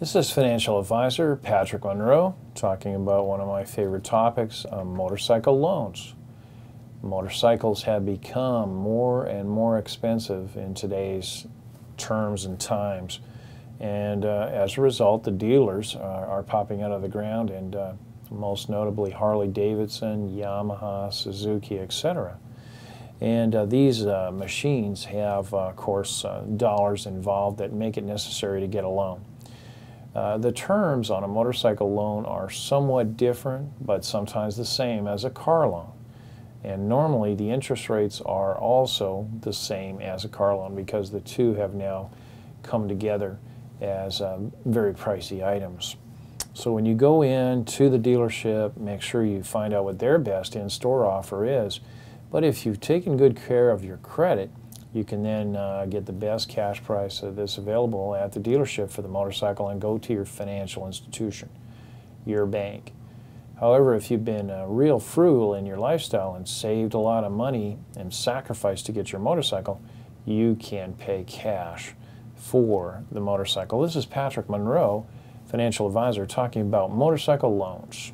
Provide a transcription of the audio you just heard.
This is financial advisor Patrick Munro talking about one of my favorite topics um, motorcycle loans. Motorcycles have become more and more expensive in today's terms and times. And uh, as a result, the dealers are, are, popping out of the ground, and uh, most notably Harley Davidson, Yamaha, Suzuki, etc. And uh, these uh, machines have, uh, of course, uh, dollars involved that make it necessary to get a loan. Uh, the terms on a motorcycle loan are somewhat different, but sometimes the same as a car loan. And normally the interest rates are also the same as a car loan because the two have now come together as um, very pricey items. So when you go in to the dealership, make sure you find out what their best in-store offer is. But if you've taken good care of your credit, you can then uh, get the best cash price that's available at the dealership for the motorcycle and go to your financial institution, your bank. However, if you've been uh, real frugal in your lifestyle and saved a lot of money and sacrificed to get your motorcycle, you can pay cash for the motorcycle. This is Patrick Munro, financial advisor, talking about motorcycle loans.